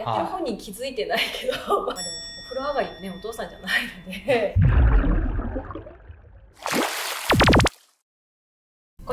やってる本人気づいてないけど、まあでもお風呂上がりはねお父さんじゃないので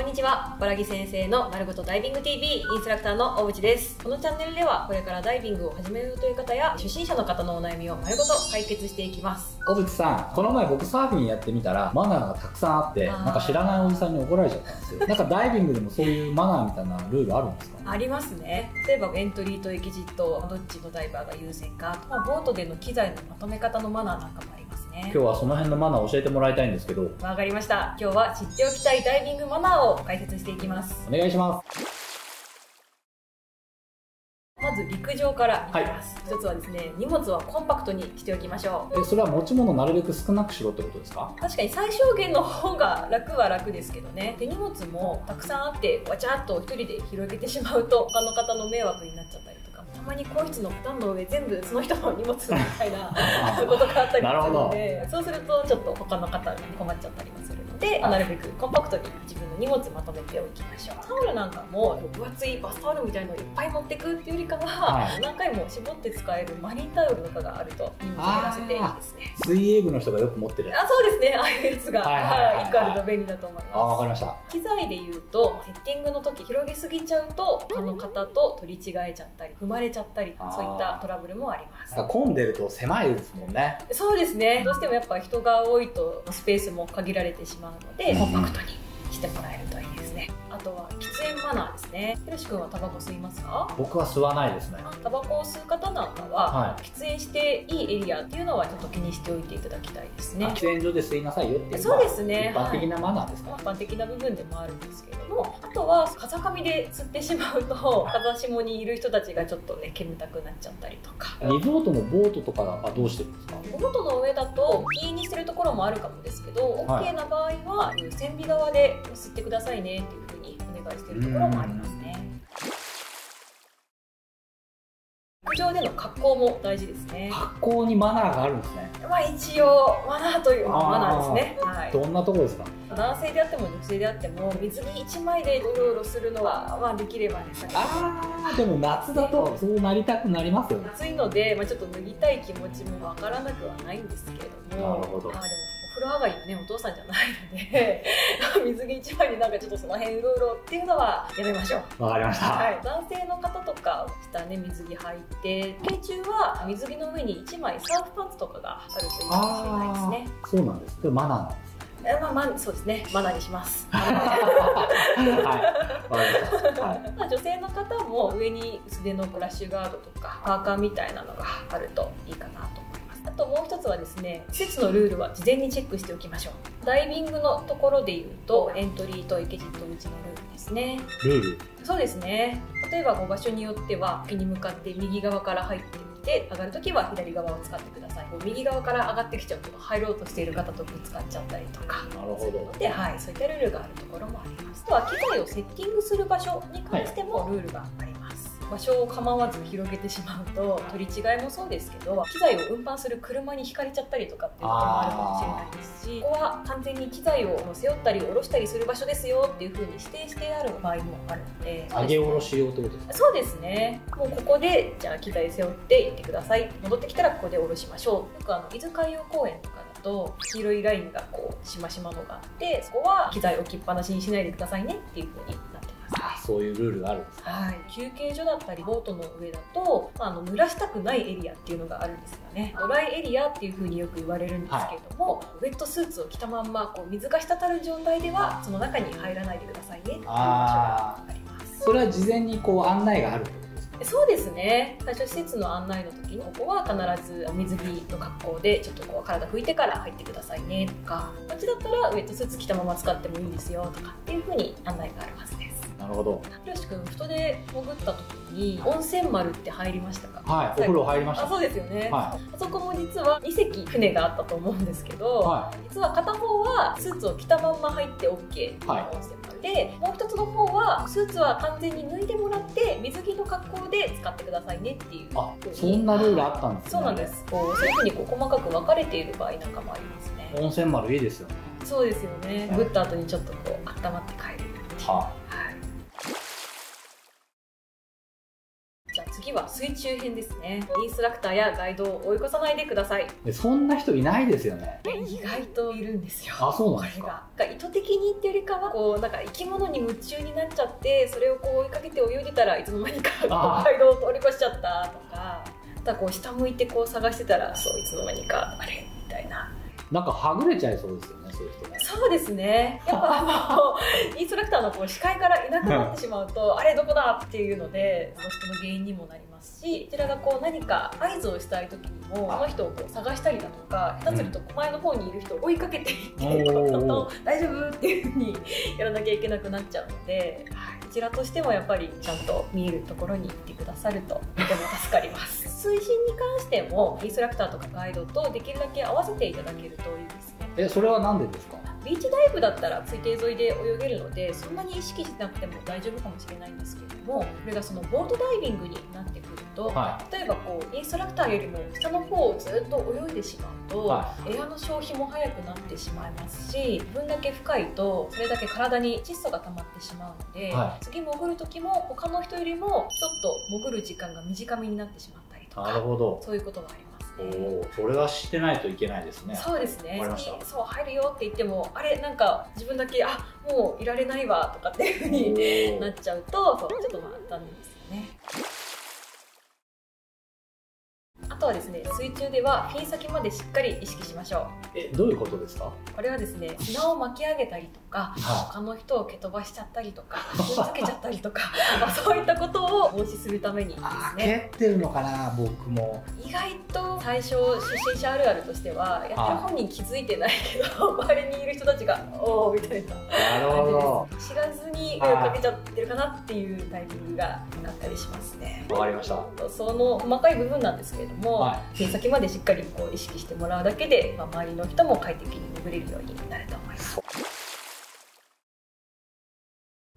んにちは、バラギ先生のまるごとダイビング TV インストラクターの大内です。このチャンネルではこれからダイビングを始めるという方や初心者の方のお悩みを丸ごと解決していきます。小渕さんこの前僕サーフィンやってみたらマナーがたくさんあってなんか知らないおじさんに怒られちゃったんですよ なんかダイビングでもそういうマナーみたいなルールあるんですか？ありますね。例えばエントリーとエキジット、どっちのダイバーが優先か、まあ、ボートでの機材のまとめ方のマナーなんかもありますね今。日はその辺のマナーを教えてもらいたいんですけどわかりました。今日は知っておきたいダイビングマナーを解説していきます。お願いしますまず陸上からいきます。一つはですね、荷物はコンパクトにしておきましょう。えそれは持ち物なるべく少なくしろってことですか？確かに最小限の方が楽は楽ですけどねで荷物もたくさんあってわちゃっと一人で広げてしまうと他の方の迷惑になっちゃったりとかたまに更衣室の段の上全部その人の荷物みたいなことがあったりするのでそうするとちょっと他の方に困っちゃったりでなるべくコンパクトに自分の荷物まとめておきましょう。タオルなんかも分厚いバスタオルみたいのをいっぱい持ってくっていうよりかは、はい。何回も絞って使えるマリンタオルとかがあると荷物減らせていいですね。水泳部の人がよく持ってる。あそうですね。ああいうやつが、はいはいはい。はいはい、1個あると便利だと思いあわまかりました。す機材でいうとセッティングの時広げすぎちゃうと他の方と取り違えちゃったり踏まれちゃったりそういったトラブルもあります。混んでると狭いですもんね。そうですね。どうしてもやっぱ人が多いとスペースも限られてしまうのでうんコンパクトにしてもらえるといいですね。あとは喫煙マナーですね。ひろし君はタバコ吸いますか？僕は吸わないですね。タバコを吸う方なんかは、は喫煙していいエリアっていうのはちょっと気にしておいていただきたいですね。喫煙所で吸いなさいよっていうそうですね。まあ一般的なマナーですか、一般的な部分でもあるんですけどもあとは風上で吸ってしまうと風下にいる人たちがちょっとね煙たくなっちゃったりとか。リゾートのボートとかはどうしてるんですか？ボートの上だといいにしてるところもあるかもですけど、はい。OK な場合は船尾側で吸ってくださいねっていうふうにお願いしてるところもありますね。陸上での格好も大事ですね。格好にマナーがあるんですね。まあ一応マナーというマナーですね、はい、どんなところですか？男性であっても女性であっても水着1枚でうろうろするのは、まあ、できればねあーでも夏だとそうなりたくなりますよね。暑いので、まあ、ちょっと脱ぎたい気持ちもわからなくはないんですけれども。なるほど。まあ、でもお風呂上がりはねお父さんじゃないので 水着1枚でなんかちょっとその辺うろうろっていうのはやめましょう。わかりました、はい、男性の方とか下ね水着履いて経中は水着の上に1枚サーフパンツとかがあるといいかもしれないですね。そうなんです。これマナーなんですまあまあそうですね。マナーにします。はい。わかりました、はい、まあ女性の方も上に薄手のブラッシュガードとかパーカーみたいなのがあるといいかなとともう一つはですね施設のルールは事前にチェックしておきましょう。ダイビングのところでいうとエントリーとエキジット口のルールですね。ルール？そうですね。例えばこう場所によっては木に向かって右側から入ってきて上がるときは左側を使ってください。こう右側から上がってきちゃうと入ろうとしている方とぶつかっちゃったりとか。なるほど。で、はい、そういったルールがあるところもあります。あとは機材をセッティングする場所に関してもルールがあります。場所を構わず広げてしまうと取り違いもそうですけど機材を運搬する車にひかれちゃったりとかっていうこともあるかもしれないですしここは完全に機材を背負ったり下ろしたりする場所ですよっていうふうに指定してある場合もあるので上げ下ろし用ってことですか？そうですね。もうここでじゃあ機材背負って行ってください戻ってきたらここで下ろしましょうよくあの伊豆海洋公園とかだと黄色いラインがこうしましまのがあってそこは機材置きっぱなしにしないでくださいねっていう風になってますあそういうルールがあるんですか？はい、休憩所だったりボートの上だと、まあ、あの濡らしたくないエリアっていうのがあるんですよね。ドライエリアっていう風によく言われるんですけれども、ウェットスーツを着たまんまこう水が滴る状態ではその中に入らないでくださいねっていう場所があります。それは事前にこう案内があるってことですか？そうですね。最初施設の案内の時にここは必ず水着の格好でちょっとこう体拭いてから入ってくださいねとかこっちだったらウェットスーツ着たまま使ってもいいですよとかっていう風に案内があるはずですなるほど。ひろし君太で潜った時に温泉丸って入りましたか？はいお風呂入りました。あそうですよね、はあそこも実は2隻船があったと思うんですけど、い。は実は片方はスーツを着たまんま入って OK っていうはい。温泉丸で、もう一つの方はスーツは完全に脱いでもらって水着の格好で使ってくださいねっていう。あそんなルールあったんですね。そうなんです。こうそういうふうにこう細かく分かれている場合なんかもありますね。温泉丸いいですよね。そうですよね。潜った後にちょっとこう温まって帰れるはあ次次は水中編ですね。インストラクターやガイドを追い越さないでください。でそんな人いないですよね。意外といるんですよ。あそうなんですか？が。意図的にっていうよりかはこうなんか生き物に夢中になっちゃってそれをこう追いかけて泳いでたらいつの間にかガイドを通り越しちゃったとか。あとはこう下向いてこう探してたらそういつの間にかあれ？みたいな。なんかはぐれちゃいそうですよ。ねそういう人ねそうですね。やっぱあの インストラクターのこう視界からいなくなってしまうとあれどこだっていうのでその人の原因にもなりますしこちらがこう何か合図をしたい時にもその人をこう探したりだとか下手すると前の方にいる人を追いかけていって、おーどん。どん大丈夫っていうふうにやらなきゃいけなくなっちゃうので、こちらとしてもやっぱりちゃんと見えるところに行ってくださるととても助かります。推進に関してもインストラクターとかガイドとできるだけ合わせていただけるといいですねえそれはなんでですか？ビーチダイブだったら水底沿いで泳げるのでそんなに意識しなくても大丈夫かもしれないんですけれどもこれがそのボートダイビングになってくると、は例えばこうインストラクターよりも下の方をずっと泳いでしまうと、はエアの消費も早くなってしまいますし自分だけ深いとそれだけ体に窒素が溜まってしまうので、は次潜る時も他の人よりもちょっと潜る時間が短めになってしまったりとなるかほど。そういうことがありますおね。おそれは知ってないといけないですね。そうですね。そう入るよって言ってもあれなんか自分だけあもういられないわとかっていうふうになっちゃうとそうちょっとまあ残念ですよねはですね。水中ではフィン先までしっかり意識しましょえどういうことですか？うこれはですね砂を巻き上げたりとかは他の人を蹴飛ばしちゃったりとか踏んづけちゃったりとか、まあ、そういったことを防止するためにですあね蹴ってるのかな僕も。意外と最初初心者あるあるとしてはやってる本人気づいてないけど周りにいる人たちが「おお」みたいななるほど。知らずに声をかけちゃってるかなっていうタイミングがあったりしますね。わかりました。その細かい部分なんですけれども、は手先までしっかりこう意識してもらうだけで、まあ、周りの人も快適に潜れるようになると思います。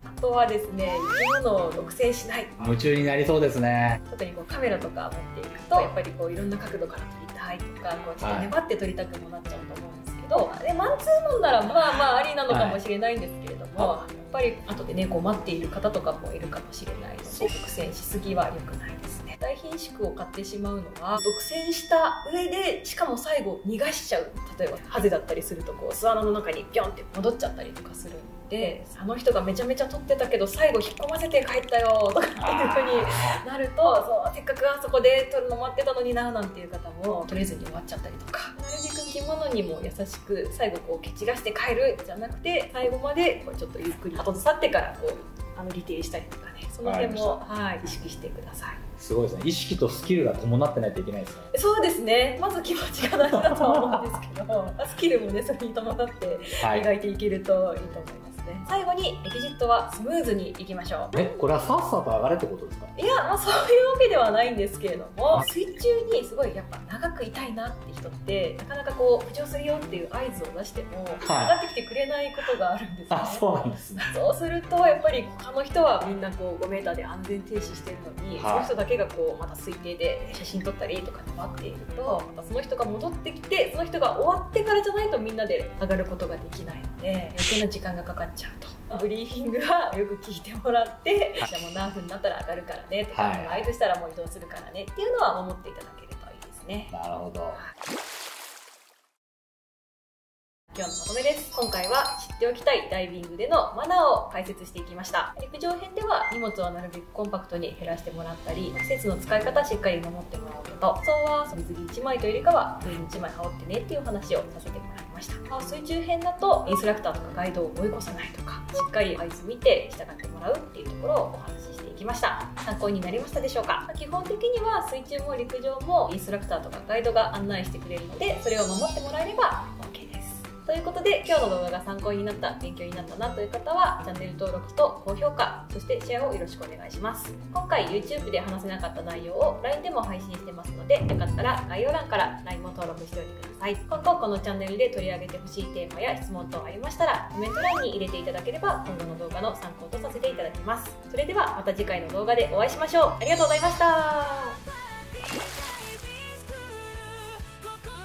あとはですね生き物を独占しない。夢中になりそうですね。特にこうカメラとか持っていくとやっぱりこういろんな角度から撮りたいとかこうちょっと粘って撮りたくもなっちゃうと思うんでど、でマンツーマンならまあまあありなのかもしれないんですけれども、はやっぱり後でねこう待っている方とかもいるかもしれないので独占しすぎは良くないですね。大品種を買ってしまうのは独占した上でしかも最後逃がしちゃう例えばハゼだったりするとこう巣穴の中にピョンって戻っちゃったりとかするんであの人がめちゃめちゃ取ってたけど最後引っ込ませて帰ったよとかっていうふうになるとそうせっかくあそこで撮るの待ってたのにななんていう方も撮れずに終わっちゃったりとかなるべく着物にも優しく最後こう蹴散らして帰るじゃなくて最後までこうちょっとゆっくり後ずさってからこうあのリテイしたりとかね。その辺もはい意識してください。すごいですね。意識とスキルが伴ってないといけないですね。そうですね。まず気持ちが大事だとは思うんですけど スキルもねそれに伴ってはい。磨いていけるといいと思います。ね最後にエキジットはスムーズにいきましょう。えこれはさっさと上がれってことですか？いや、まあ、そういうわけではないんですけれども水中にすごいやっぱ長くいたいなって人ってなかなかこう浮上するよっていう合図を出しても、上がってきてくれないことがあるんですよね。あそうなんですね。そうするとやっぱり他の人はみんなこう 5m で安全停止してるのに、はい。その人だけがこうまた水底で写真撮ったりとかで待っているとまたその人が戻ってきてその人が終わってからじゃないとみんなで上がることができないので余計な時間がかかっちゃうとブリーフィングはよく聞いてもらって、じゃあもう何分になったら上がるからねとか、はい。合図したらもう移動するからねっていうのは守っていただければいいですね。なるほど。今日のまとめです。今回は知っておきたいダイビングでのマナーを解説していきました。陸上編では荷物をなるべくコンパクトに減らしてもらったり施設の使い方しっかり守ってもらうこと。そうは水着1枚というよりかは上に1枚羽織ってねっていう話をさせてもらいました。まあ水中編だとインストラクターとかガイドを追い越さないとかしっかり合図見て従ってもらうっていうところをお話ししていきました。参考になりましたでしょうか？基本的には水中も陸上もインストラクターとかガイドが案内してくれるのでそれを守ってもらえれば OK です。ということで今日の動画が参考になった勉強になったなという方はチャンネル登録と高評価そしてシェアをよろしくお願いします。今回 YouTube で話せなかった内容を LINE でも配信してますのでよかったら概要欄から LINE も登録しておいてください。今後このチャンネルで取り上げてほしいテーマや質問等ありましたらコメント欄に入れていただければ今後の動画の参考とさせていただきます。それではまた次回の動画でお会いしましょう。ありがとうございました。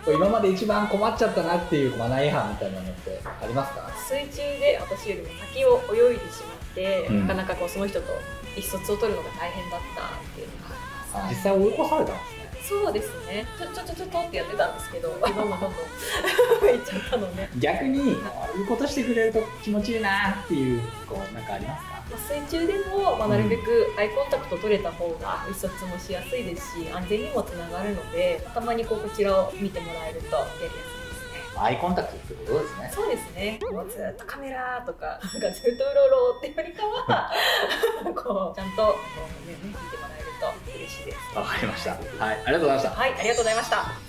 今まで一番困っちゃったなっていうマナー違反みたいなのってありますか？水中で私よりも先を泳いでしまって、うん。なかなかこうその人と意思疎通を取るのが大変だったっていうのがあります。あ実際追い越されたんですねそうですね。ちょちょちょちょっとってやってたんですけど。どんどんどんどん。増えちゃったので、逆にこういうことしてくれると気持ちいいなっていうこうなんかありますか？まあ、水中でも、まあ、なるべくアイコンタクト取れた方が意思疎通もしやすいですし安全にもつながるのでたまにこうこちらを見てもらえるとやりやすいですね。アイコンタクトってことですね。そうですね。もうずっとカメラとか、なんかずっとうろうろってよりかは、こう、ちゃんと、こうね、見てもらです。わかりましたはいありがとうございましたはい、ありがとうございました。